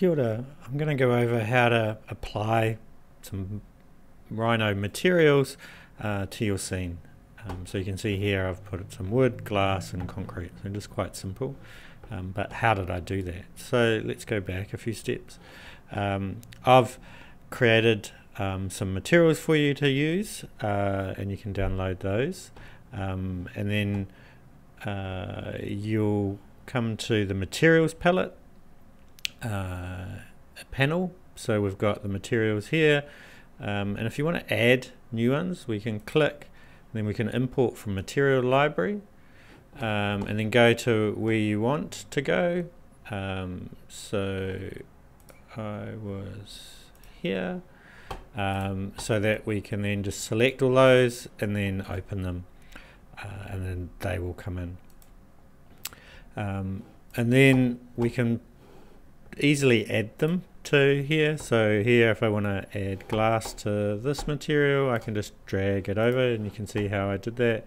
Kia ora. I'm going to go over how to apply some Rhino materials uh, to your scene. Um, so you can see here I've put some wood, glass and concrete, so just quite simple. Um, but how did I do that? So let's go back a few steps. Um, I've created um, some materials for you to use uh, and you can download those. Um, and then uh, you'll come to the materials palette uh, panel. So we've got the materials here. Um, and if you want to add new ones, we can click, then we can import from material library, um, and then go to where you want to go. Um, so I was here, um, so that we can then just select all those and then open them, uh, and then they will come in. Um, and then we can easily add them to here. So here, if I want to add glass to this material, I can just drag it over and you can see how I did that.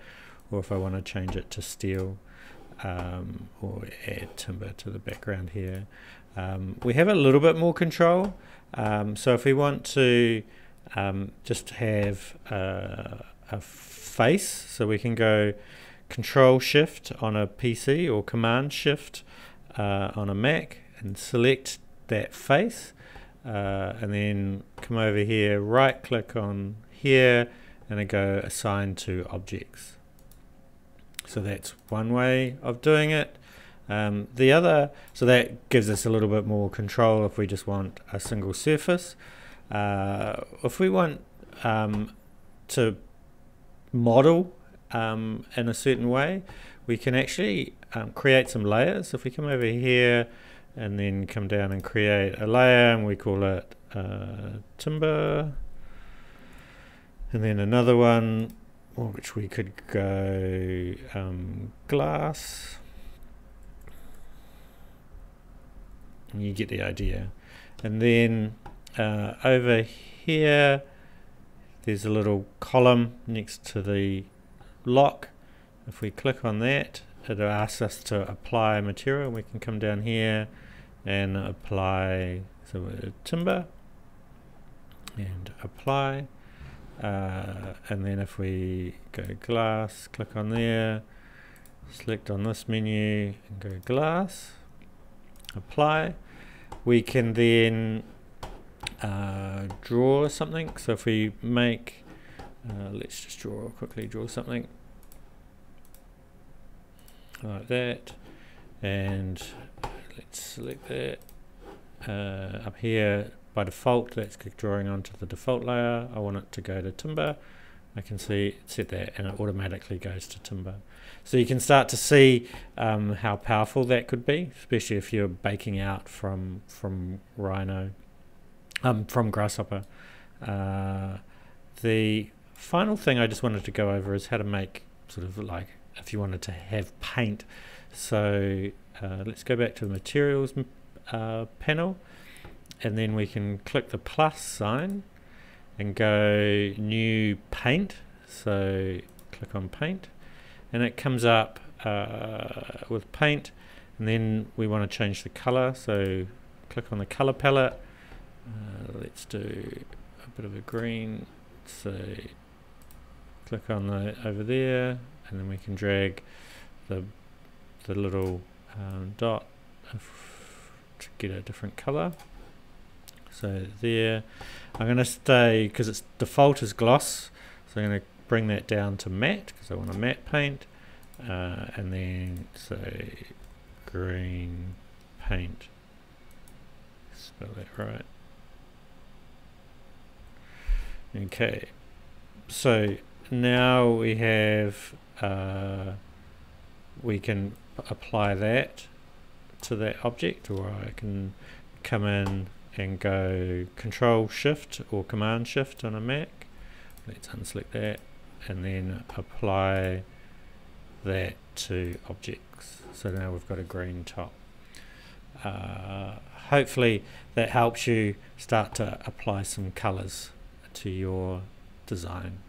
Or if I want to change it to steel um, or add timber to the background here. Um, we have a little bit more control. Um, so if we want to um, just have uh, a face, so we can go Control Shift on a PC or Command Shift uh, on a Mac and select that face uh, and then come over here right click on here and I go assign to objects. So that's one way of doing it. Um, the other so that gives us a little bit more control if we just want a single surface. Uh, if we want um, to model um, in a certain way we can actually um, create some layers. If we come over here and then come down and create a layer and we call it uh, timber. And then another one which we could go um, glass. And you get the idea. And then uh, over here there's a little column next to the lock. If we click on that it'll ask us to apply material we can come down here and apply so timber and apply uh, and then if we go glass click on there select on this menu and go glass apply. We can then uh, draw something. So if we make uh, let's just draw quickly draw something like that. And let's select that. Uh, up here by default let's that's drawing onto the default layer. I want it to go to timber. I can see set that and it automatically goes to timber. So you can start to see um, how powerful that could be especially if you're baking out from from Rhino um, from Grasshopper. Uh, the final thing I just wanted to go over is how to make sort of like if you wanted to have paint. So uh, let's go back to the materials uh, panel and then we can click the plus sign and go new paint. So click on paint and it comes up uh, with paint and then we want to change the color. So click on the color palette. Uh, let's do a bit of a green. So click on the over there and then we can drag the the little um, dot to get a different color. So there. I'm going to stay because its default is gloss so I'm going to bring that down to matte because I want a matte paint. Uh, and then say green paint. Spell that right. Okay. So now we have uh, we can apply that to that object or I can come in and go control shift or command shift on a Mac. Let's unselect that and then apply that to objects. So now we've got a green top. Uh, hopefully that helps you start to apply some colors to your design